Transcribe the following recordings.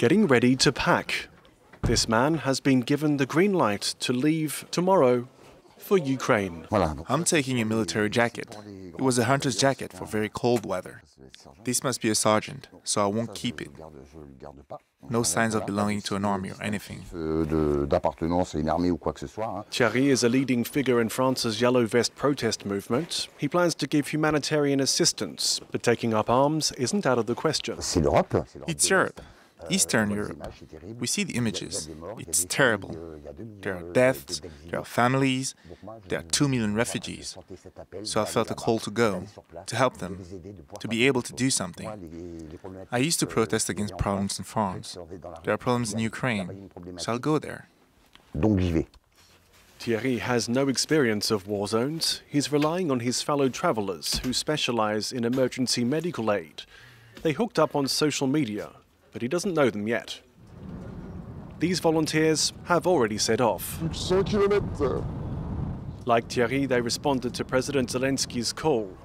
getting ready to pack. This man has been given the green light to leave tomorrow for Ukraine. I'm taking a military jacket. It was a hunter's jacket for very cold weather. This must be a sergeant, so I won't keep it. No signs of belonging to an army or anything. Thierry is a leading figure in France's Yellow Vest protest movement. He plans to give humanitarian assistance, but taking up arms isn't out of the question. It's Europe. Uh, Eastern Europe. We see the images. It's terrible. There are deaths, there are families, there are two million refugees. So I felt a call to go, to help them, to be able to do something. I used to protest against problems in France. There are problems in Ukraine, so I'll go there. Thierry has no experience of war zones. He's relying on his fellow travelers who specialize in emergency medical aid. They hooked up on social media but he doesn't know them yet. These volunteers have already set off. Like Thierry, they responded to President Zelensky's call.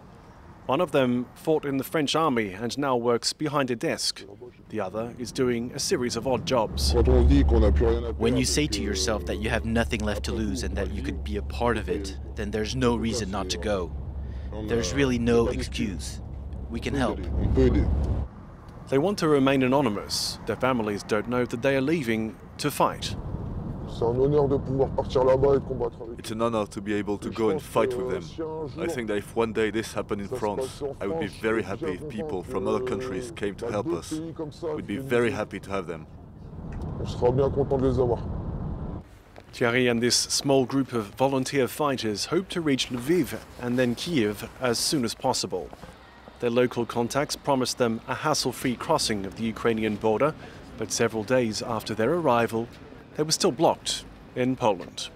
One of them fought in the French army and now works behind a desk. The other is doing a series of odd jobs. When you say to yourself that you have nothing left to lose and that you could be a part of it, then there's no reason not to go. There's really no excuse. We can help. They want to remain anonymous. Their families don't know that they are leaving to fight. It's an honor to be able to go and fight with them. I think that if one day this happened in France, I would be very happy if people from other countries came to help us. We'd be very happy to have them. Thierry and this small group of volunteer fighters hope to reach Lviv and then Kiev as soon as possible. Their local contacts promised them a hassle-free crossing of the Ukrainian border, but several days after their arrival, they were still blocked in Poland.